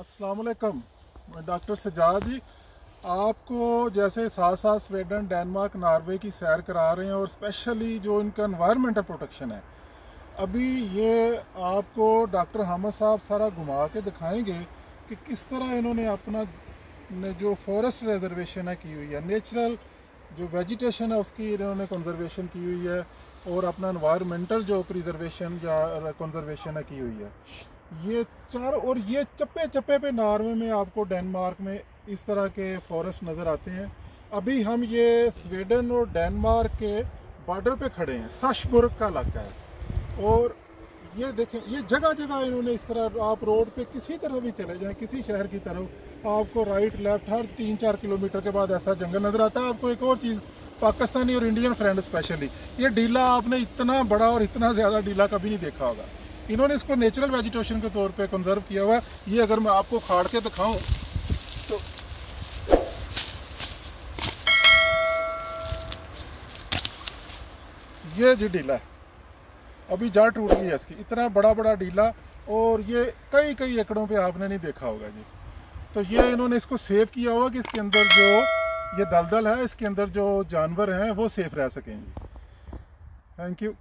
असलकम डॉक्टर सजाद जी। आपको जैसे साथ साथ स्वीडन डेनमार्क, नॉर्वे की सैर करा रहे हैं और स्पेशली जो इनका इन्वायरमेंटल प्रोटेक्शन है। अभी ये आपको डॉक्टर हामद साहब सारा घुमा के दिखाएँगे कि किस तरह इन्होंने अपना ने जो फॉरेस्ट रिजर्वेशन है की हुई है। नेचुरल जो वेजिटेशन है उसकी इन्होंने कंजर्वेशन की हुई है और अपना इन्वायरमेंटल जो प्रिजर्वेशन या कंजर्वेशन है की हुई है। ये चार और ये चप्पे चप्पे पे नॉर्वे में आपको डेनमार्क में इस तरह के फॉरेस्ट नज़र आते हैं। अभी हम ये स्वीडन और डेनमार्क के बॉर्डर पे खड़े हैं सशबुर्ग का इलाका है। और ये देखें, ये जगह जगह इन्होंने इस तरह आप रोड पे किसी तरह भी चले जाएँ, किसी शहर की तरफ़ आपको राइट लेफ़्ट हर तीन चार किलोमीटर के बाद ऐसा जंगल नज़र आता है। आपको एक और चीज़, पाकिस्तानी और इंडियन फ्रेंड स्पेशली ये डीला आपने इतना बड़ा और इतना ज़्यादा डीला कभी नहीं देखा होगा। इन्होंने इसको नेचुरल वेजिटेशन के तौर पे कंजर्व किया हुआ है। ये अगर मैं आपको खाड़ के दिखाऊँ तो ये जी डीला है। अभी जड़ टूट गई है इसकी। इतना बड़ा बड़ा डीला और ये कई कई एकड़ों पे आपने नहीं देखा होगा जी। तो ये इन्होंने इसको सेव किया हुआ कि इसके अंदर जो ये दलदल है, इसके अंदर जो जानवर हैं, वो सेफ़ रह सकें जी। Thank you